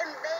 and they